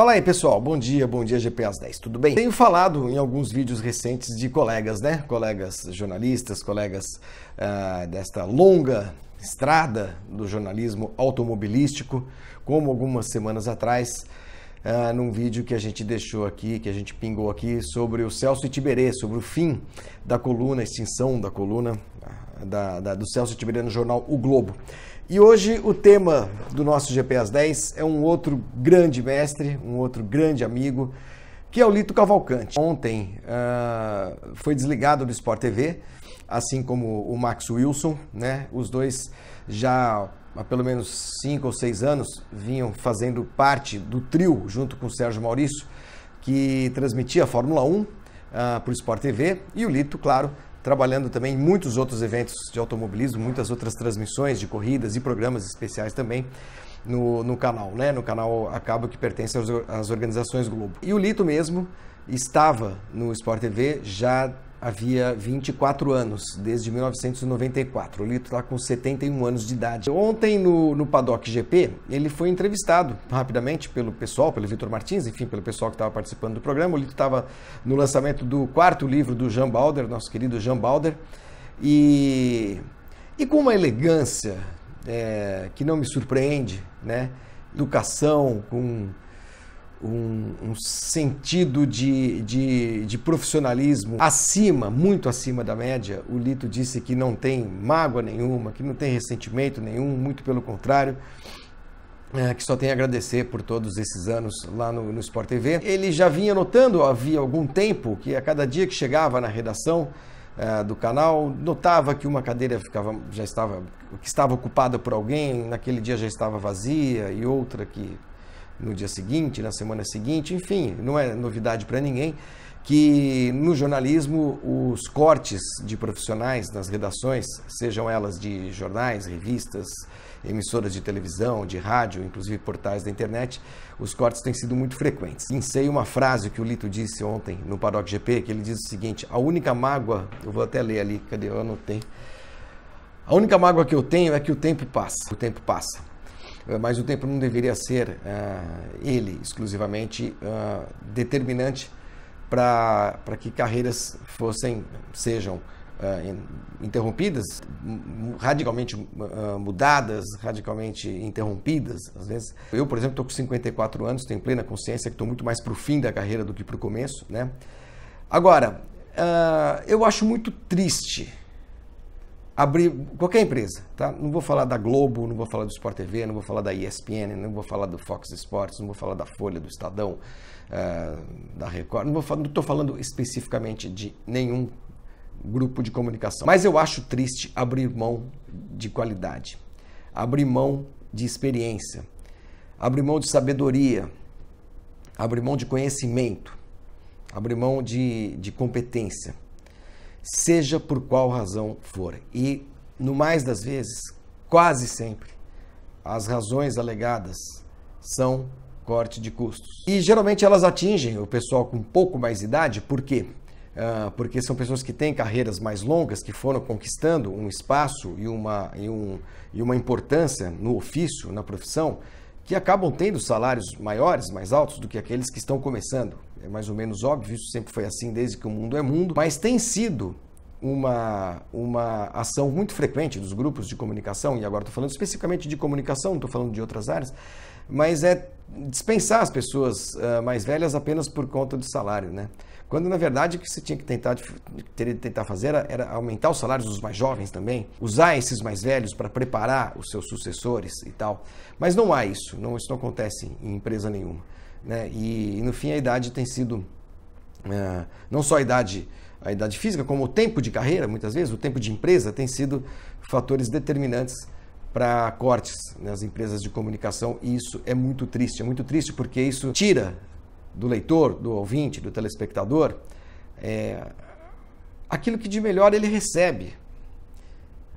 Fala aí pessoal, bom dia, bom dia GP às 10, tudo bem? Tenho falado em alguns vídeos recentes de colegas, né? Colegas jornalistas, colegas uh, desta longa estrada do jornalismo automobilístico, como algumas semanas atrás, uh, num vídeo que a gente deixou aqui, que a gente pingou aqui, sobre o Celso Itiberê, sobre o fim da coluna, extinção da coluna da, da, do Celso Itiberê no jornal O Globo. E hoje o tema do nosso GP às 10 é um outro grande mestre, um outro grande amigo, que é o Lito Cavalcante. Ontem uh, foi desligado do Sport TV, assim como o Max Wilson, né? Os dois já há pelo menos cinco ou seis anos vinham fazendo parte do trio, junto com o Sérgio Maurício, que transmitia a Fórmula 1 uh, para o Sport TV, e o Lito, claro, trabalhando também em muitos outros eventos de automobilismo, muitas outras transmissões de corridas e programas especiais também no, no canal, né? No canal a cabo que pertence às organizações Globo. E o Lito mesmo estava no Sport TV já havia 24 anos, desde 1994. O Lito está com 71 anos de idade. Ontem, no, no Paddock GP, ele foi entrevistado rapidamente pelo pessoal, pelo Vitor Martins, enfim, pelo pessoal que estava participando do programa. O Lito estava no lançamento do quarto livro do Jean Balder, nosso querido Jean Balder, e, e com uma elegância é, que não me surpreende, né? Educação, com um, um sentido de, de, de, profissionalismo acima, muito acima da média. O Lito disse que não tem mágoa nenhuma, que não tem ressentimento nenhum, muito pelo contrário. É, que só tem a agradecer por todos esses anos lá no, no Sport TV. Ele já vinha notando havia algum tempo que a cada dia que chegava na redação é, do canal, notava que uma cadeira ficava, já estava, que estava ocupada por alguém, naquele dia já estava vazia e outra que no dia seguinte, na semana seguinte, enfim, não é novidade para ninguém que no jornalismo os cortes de profissionais nas redações, sejam elas de jornais, revistas, emissoras de televisão, de rádio, inclusive portais da internet, os cortes têm sido muito frequentes. Pensei uma frase que o Lito disse ontem no Paddock GP, que ele diz o seguinte: a única mágoa, eu vou até ler ali, cadê? Eu anotei. A única mágoa que eu tenho é que o tempo passa. O tempo passa. Eh, mas o tempo não deveria ser uh, ele exclusivamente uh, determinante para que carreiras fossem, sejam uh, interrompidas, radicalmente mudadas, radicalmente interrompidas, às vezes. Eu, por exemplo, estou com 54 anos, tenho plena consciência que estou muito mais para o fim da carreira do que para o começo, né? Agora, eu acho muito triste abrir qualquer empresa, tá? Não vou falar da Globo, não vou falar do Sport TV, não vou falar da ESPN, não vou falar do Fox Sports, não vou falar da Folha, do Estadão, uh, da Record, não estou falando especificamente de nenhum grupo de comunicação. Mas eu acho triste abrir mão de qualidade, abrir mão de experiência, abrir mão de sabedoria, abrir mão de conhecimento, abrir mão de, de competência seja por qual razão for. E, no mais das vezes, quase sempre, as razões alegadas são corte de custos. E geralmente elas atingem o pessoal com um pouco mais idade, por quê? Uh, porque são pessoas que têm carreiras mais longas, que foram conquistando um espaço e uma, e, um, e uma importância no ofício, na profissão, que acabam tendo salários maiores, mais altos do que aqueles que estão começando é mais ou menos óbvio, isso sempre foi assim desde que o mundo é mundo, mas tem sido uma, uma ação muito frequente dos grupos de comunicação, e agora estou falando especificamente de comunicação, não estou falando de outras áreas, mas é dispensar as pessoas uh, mais velhas apenas por conta do salário, né? Quando na verdade o que você tinha que tentar, teria que tentar fazer era, era aumentar os salários dos mais jovens também, usar esses mais velhos para preparar os seus sucessores e tal. Mas não há isso, não, isso não acontece em empresa nenhuma. Né? E, e, no fim a idade tem sido é, não só a idade, a idade física, como o tempo de carreira, muitas vezes, o tempo de empresa, tem sido fatores determinantes para cortes nas empresas de comunicação e isso é muito triste. É muito triste porque isso tira do leitor, do ouvinte, do telespectador é, aquilo que de melhor ele recebe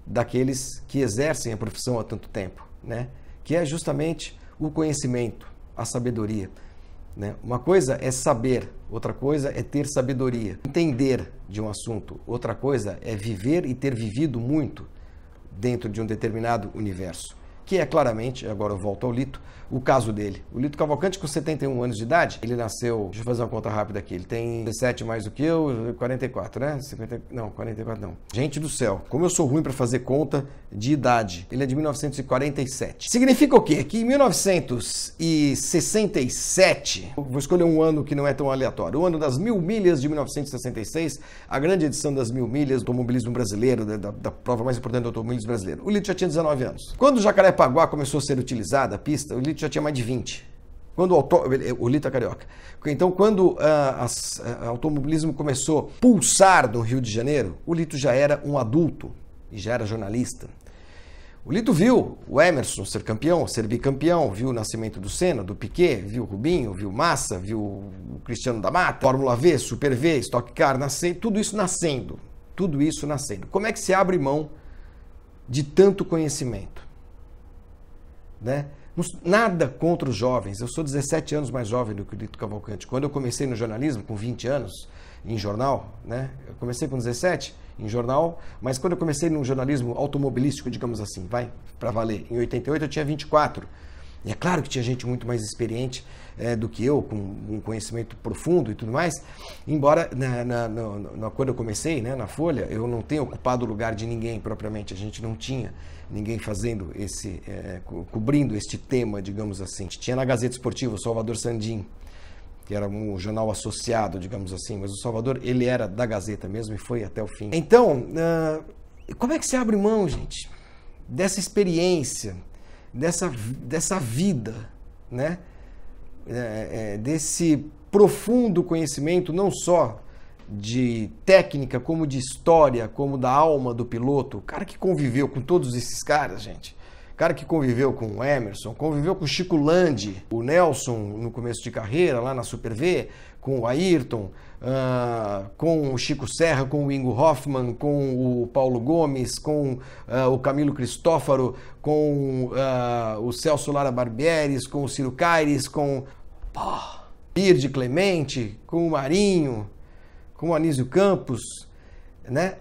daqueles que exercem a profissão há tanto tempo, né? que é justamente o conhecimento, a sabedoria. Né? Uma coisa é saber, outra coisa é ter sabedoria. Entender de um assunto, outra coisa é viver e ter vivido muito dentro de um determinado universo. Que é claramente, agora eu volto ao Lito, o caso dele. O Lito Cavalcante, com 71 anos de idade, ele nasceu, deixa eu fazer uma conta rápida aqui, ele tem 17 mais do que eu, 44, né? 50, não, 44 não. Gente do céu, como eu sou ruim para fazer conta de idade. Ele é de 1947. Significa o quê? Que em 1967, vou escolher um ano que não é tão aleatório, o ano das mil milhas de 1966, a grande edição das mil milhas do automobilismo brasileiro, da, da prova mais importante do automobilismo brasileiro. O Lito já tinha 19 anos. Quando o Jacarepaguá começou a ser utilizada, a pista, o Lito já tinha mais de 20. Quando o, auto, o Lito é carioca. Então, quando o automobilismo começou a pulsar no Rio de Janeiro, o Lito já era um adulto e já era jornalista. O Lito viu o Emerson ser campeão, ser bicampeão, viu o nascimento do Senna, do Piquet, viu o Rubinho, viu Massa, viu o Cristiano da Mata, Fórmula V, Super V, Stock Car, nascendo, tudo isso nascendo. Tudo isso nascendo. Como é que se abre mão de tanto conhecimento? Né? Nada contra os jovens. Eu sou 17 anos mais jovem do que o Lito Cavalcante. Quando eu comecei no jornalismo, com 20 anos, em jornal, né? Eu comecei com 17 em jornal, mas quando eu comecei no jornalismo automobilístico, digamos assim, vai, para valer, em 88 eu tinha 24. E é claro que tinha gente muito mais experiente é, do que eu, com um conhecimento profundo e tudo mais, embora na, na, na, quando eu comecei né, na Folha, eu não tenha ocupado o lugar de ninguém propriamente, a gente não tinha ninguém fazendo esse, é, cobrindo este tema, digamos assim. Tinha na Gazeta Esportiva o Salvador Sandim, que era um jornal associado, digamos assim, mas o Salvador, ele era da Gazeta mesmo e foi até o fim. Então, uh, como é que se abre mão, gente, dessa experiência, dessa, dessa vida, né? É, é, desse profundo conhecimento, não só de técnica, como de história, como da alma do piloto, o cara que conviveu com todos esses caras, gente cara que conviveu com o Emerson, conviveu com o Chico Landi, o Nelson no começo de carreira, lá na Super V, com o Ayrton, uh, com o Chico Serra, com o Ingo Hoffman, com o Paulo Gomes, com uh, o Camilo Cristófaro, com uh, o Celso Lara Barbieres, com o Ciro Caires, com pô, de Clemente, com o Marinho, com o Anísio Campos, né?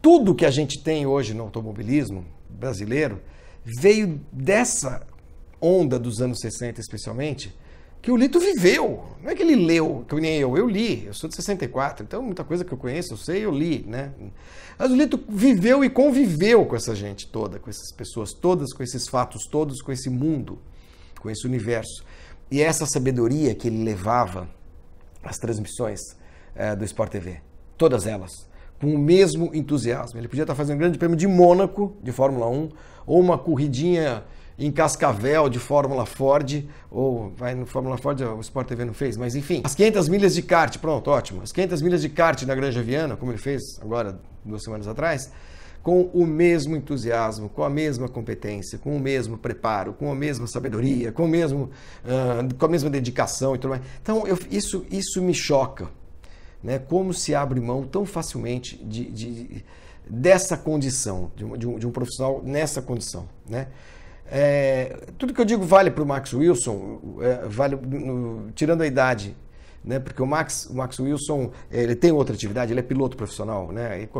Tudo que a gente tem hoje no automobilismo brasileiro veio dessa onda dos anos 60, especialmente, que o Lito viveu. Não é que ele leu, que nem eu, eu li, eu sou de 64, então muita coisa que eu conheço, eu sei, eu li, né? Mas o Lito viveu e conviveu com essa gente toda, com essas pessoas todas, com esses fatos todos, com esse mundo, com esse universo. E essa sabedoria que ele levava às transmissões é, do Sport TV, todas elas, com o mesmo entusiasmo. Ele podia estar fazendo um grande prêmio de Mônaco, de Fórmula 1, ou uma corridinha em Cascavel de Fórmula Ford, ou vai no Fórmula Ford, o Sport TV não fez, mas enfim. As 500 milhas de kart, pronto, ótimo. As 500 milhas de kart na Granja Viana, como ele fez agora duas semanas atrás, com o mesmo entusiasmo, com a mesma competência, com o mesmo preparo, com a mesma sabedoria, com, o mesmo, uh, com a mesma dedicação e tudo mais. Então, eu, isso, isso me choca. Né? Como se abre mão tão facilmente de, de dessa condição, de um, de um, profissional nessa condição. Né? É, tudo que eu digo vale para o Max Wilson, é, vale no, tirando a idade né? Porque o Max, o Max Wilson, ele tem outra atividade, ele é piloto profissional, né? Ele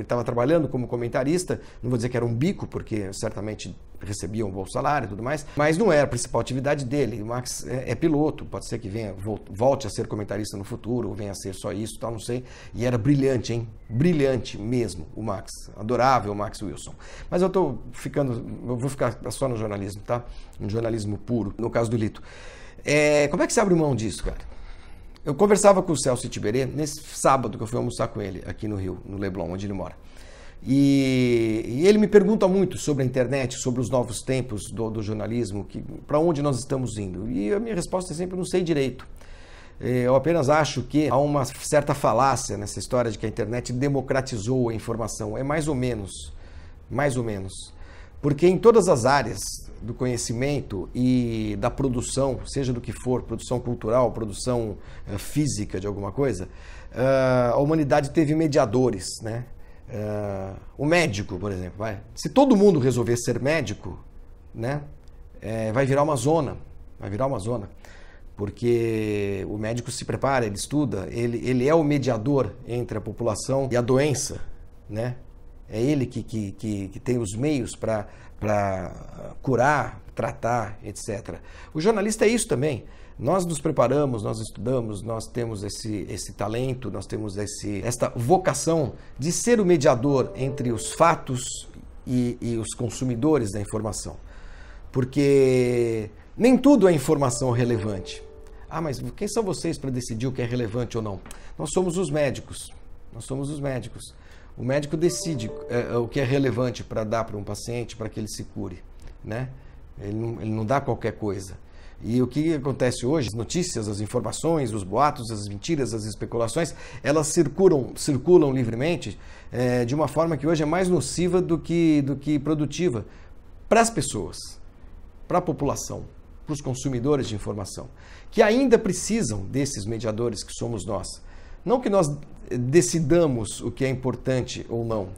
estava trabalhando como comentarista, não vou dizer que era um bico, porque certamente recebia um bom salário e tudo mais, mas não era a principal atividade dele. O Max é, é, piloto, pode ser que venha, volte a ser comentarista no futuro, ou venha a ser só isso, tal, não sei. E era brilhante, hein? Brilhante mesmo, o Max. Adorável o Max Wilson. Mas eu estou ficando, eu vou ficar só no jornalismo, tá? Um jornalismo puro, no caso do Lito. É, como é que se abre mão disso, cara? Eu conversava com o Celso Tiberê nesse sábado que eu fui almoçar com ele aqui no Rio, no Leblon, onde ele mora. E, e ele me pergunta muito sobre a internet, sobre os novos tempos do, do jornalismo, para onde nós estamos indo. E a minha resposta é sempre: não sei direito. É, eu apenas acho que há uma certa falácia nessa história de que a internet democratizou a informação. É mais ou menos. Mais ou menos. Porque em todas as áreas do conhecimento e da produção, seja do que for, produção cultural, produção uh, física de alguma coisa, uh, a humanidade teve mediadores, né? Uh, o médico, por exemplo, vai. Se todo mundo resolver ser médico, né, vai virar uma zona, vai virar uma zona, porque o médico se prepara, ele estuda, ele, ele é o mediador entre a população e a doença, né? É ele que, que, que, que tem os meios para curar, tratar, etc. O jornalista é isso também. Nós nos preparamos, nós estudamos, nós temos esse, esse talento, nós temos esse, esta vocação de ser o mediador entre os fatos e, e os consumidores da informação. Porque nem tudo é informação relevante. Ah, mas quem são vocês para decidir o que é relevante ou não? Nós somos os médicos. Nós somos os médicos. O médico decide é, é o que é relevante para dar para um paciente para que ele se cure, né? Ele não, ele não dá qualquer coisa. E o que acontece hoje, as notícias, as informações, os boatos, as mentiras, as especulações, elas circulam, circulam livremente é, de uma forma que hoje é mais nociva do que, do que produtiva para as pessoas, para a população, para os consumidores de informação, que ainda precisam desses mediadores que somos nós. Não que nós decidamos o que é importante ou não,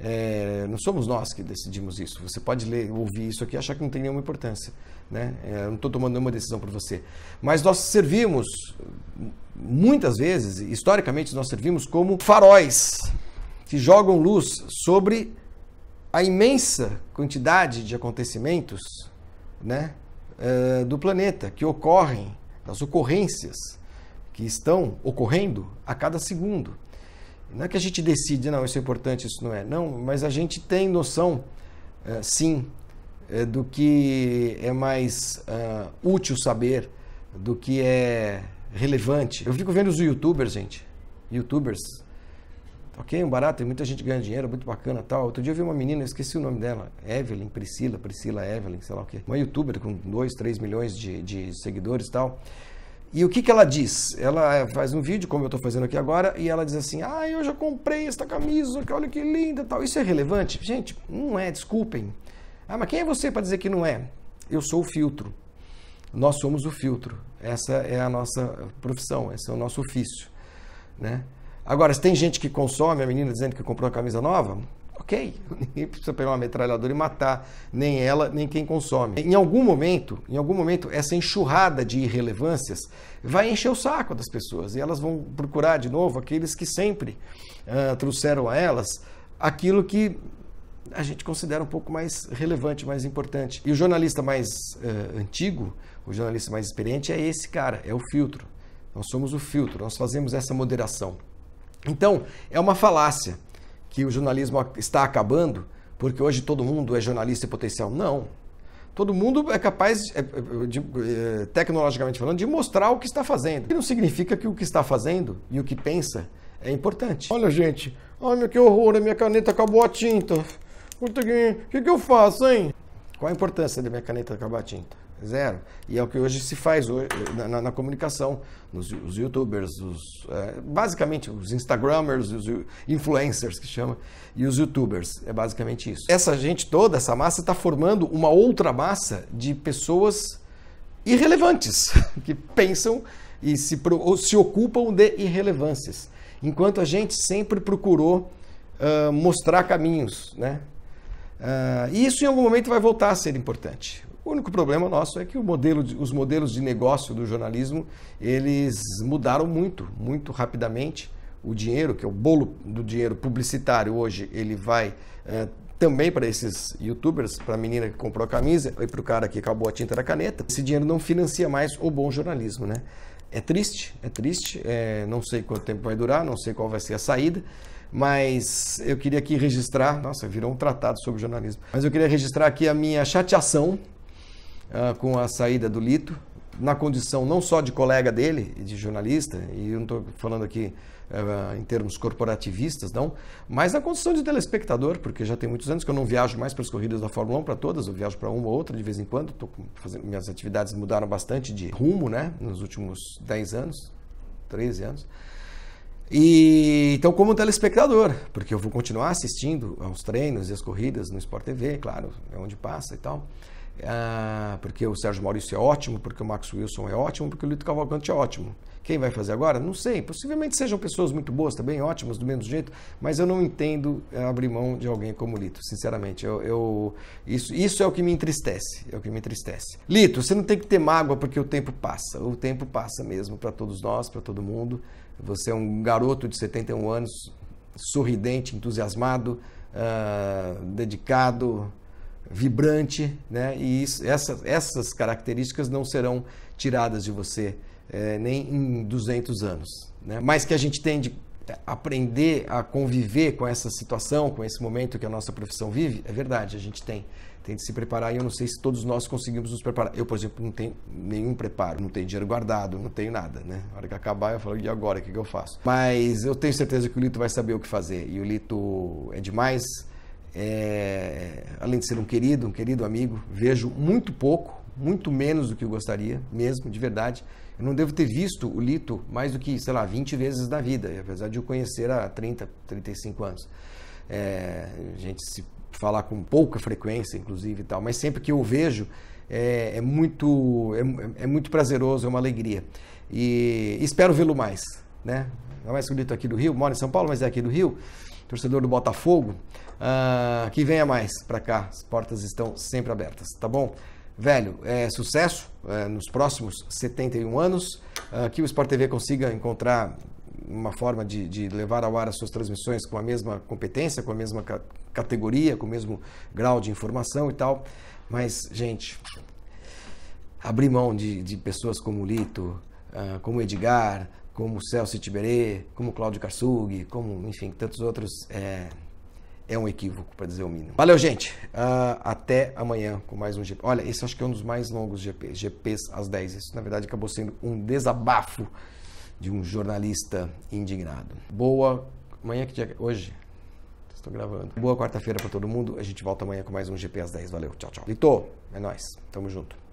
é, não somos nós que decidimos isso. Você pode ler, ouvir isso aqui e achar que não tem nenhuma importância. Né? É, não estou tomando nenhuma decisão por você. Mas nós servimos, muitas vezes, historicamente, nós servimos como faróis que jogam luz sobre a imensa quantidade de acontecimentos né, é, do planeta que ocorrem, das ocorrências que estão ocorrendo a cada segundo. Não é que a gente decide, não, isso é importante, isso não é. Não, mas a gente tem noção, uh, sim, uh, do que é mais uh, útil saber, do que é relevante. Eu fico vendo os youtubers, gente. Youtubers. Ok, um barato, tem muita gente ganhando dinheiro, muito bacana tal. Outro dia eu vi uma menina, eu esqueci o nome dela, Evelyn, Priscila, Priscila Evelyn, sei lá o quê. Uma youtuber com 2, 3 milhões de, de seguidores tal. E o que, que ela diz? Ela eh, faz um vídeo, como eu estou fazendo aqui agora, e ela diz assim: Ah, eu já comprei esta camisa, olha que linda tal. Isso é relevante? Gente, não é, desculpem. Ah, mas quem é você para dizer que não é? Eu sou o filtro. Nós somos o filtro. Essa é a nossa profissão, esse é o nosso ofício. Né? Agora, se tem gente que consome, a menina dizendo que comprou uma camisa nova, Ok, ninguém precisa pegar uma metralhadora e matar nem ela, nem quem consome. Em algum momento, em algum momento, essa enxurrada de irrelevâncias vai encher o saco das pessoas e elas vão procurar de novo aqueles que sempre uh, trouxeram a elas aquilo que a gente considera um pouco mais relevante, mais importante. E o jornalista mais uh, antigo, o jornalista mais experiente é esse cara, é o filtro. Nós somos o filtro, nós fazemos essa moderação. Então, é uma falácia que o jornalismo está acabando porque hoje todo mundo é jornalista e potencial. Não. Todo mundo é capaz, é, é, de, é, tecnologicamente falando, de mostrar o que está fazendo. E não significa que o que está fazendo e o que pensa é importante. Olha, gente, olha que horror, a minha caneta acabou a tinta. O que, que eu faço, hein? Qual a importância da minha caneta acabar a tinta? E é o que hoje se faz hoje, na, na, comunicação, nos os youtubers, os, é, basicamente os instagramers, os influencers que chama, e os youtubers. É basicamente isso. Essa gente toda, essa massa, está formando uma outra massa de pessoas irrelevantes, que pensam e se, se ocupam de irrelevâncias. Enquanto a gente sempre procurou uh, mostrar caminhos, né? Uh, e isso em algum momento vai voltar a ser importante. O único problema nosso é que modelo de, os modelos de negócio do jornalismo eles mudaram muito, muito rapidamente. O dinheiro, que é o bolo do dinheiro publicitário hoje, ele vai é, também para esses youtubers, para a menina que comprou a camisa e para o cara que acabou a tinta da caneta. Esse dinheiro não financia mais o bom jornalismo, né? É triste, é triste. É, não sei quanto tempo vai durar, não sei qual vai ser a saída mas eu queria aqui registrar, nossa, virou um tratado sobre jornalismo, mas eu queria registrar aqui a minha chateação uh, com a saída do Lito, na condição não só de colega dele, de jornalista, e eu não estou falando aqui uh, em termos corporativistas, não, mas na condição de telespectador, porque já tem muitos anos que eu não viajo mais para as corridas da Fórmula 1, para todas, eu viajo para uma ou outra de vez em quando, tô fazendo, minhas atividades mudaram bastante de rumo, né, nos últimos 10 anos, 13 anos. E então como telespectador, porque eu vou continuar assistindo aos treinos e às corridas no Sport TV, claro, é onde passa e tal. Ah, porque o Sérgio Maurício é ótimo, porque o Max Wilson é ótimo, porque o Lito Cavalcante é ótimo. Quem vai fazer agora? Não sei. Possivelmente sejam pessoas muito boas também, ótimas do mesmo jeito, mas eu não entendo eh, abrir mão de alguém como Lito, sinceramente. Eu, eu, isso, isso é o que me entristece. É o que me entristece. Lito, você não tem que ter mágoa porque o tempo passa. O tempo passa mesmo para todos nós, para todo mundo. Você é um garoto de 71 anos, sorridente, entusiasmado, uh, dedicado, vibrante, né? E isso, essa, essas características não serão tiradas de você é, nem em 200 anos, né? Mas que a gente tem de aprender a conviver com essa situação, com esse momento que a nossa profissão vive, é verdade, a gente tem. Tem de se preparar e eu não sei se todos nós conseguimos nos preparar. Eu, por exemplo, não tenho nenhum preparo, não tenho dinheiro guardado, não tenho nada, né? Na hora que acabar, eu falo, e agora, o que eu faço? Mas eu tenho certeza que o Lito vai saber o que fazer. E o Lito é demais, é... além de ser um querido, um querido amigo, vejo muito pouco, muito menos do que eu gostaria, mesmo, de verdade. Eu não devo ter visto o Lito mais do que, sei lá, 20 vezes na vida, apesar de eu conhecer há 30, 35 anos. É, a gente se falar com pouca frequência, inclusive e tal, mas sempre que eu vejo é, é muito é, é, muito prazeroso, é uma alegria e espero vê-lo mais, né? Não é mais bonito aqui do Rio, mora em São Paulo, mas é aqui do Rio, torcedor do Botafogo, uh, que venha mais para cá, as portas estão sempre abertas, tá bom? Velho, é, sucesso é, nos próximos 71 anos, uh, que o Sport TV consiga encontrar uma forma de, de, levar ao ar as suas transmissões com a mesma competência, com a mesma ca categoria, com o mesmo grau de informação e tal. Mas, gente, abrir mão de, de pessoas como o Lito, uh, como o Edgar, como Celso Tiberê, como Cláudio Karsug, como, enfim, tantos outros, é, é um equívoco, para dizer o mínimo. Valeu, gente. Uh, até amanhã com mais um GP. Olha, esse acho que é um dos mais longos GPs, GPs às 10. Isso, na verdade, acabou sendo um desabafo de um jornalista indignado. Boa. Amanhã que dia? Hoje? Estou gravando. Boa quarta-feira para todo mundo. A gente volta amanhã com mais um GP às 10. Valeu. Tchau, tchau. Litor, é nóis. Tamo junto.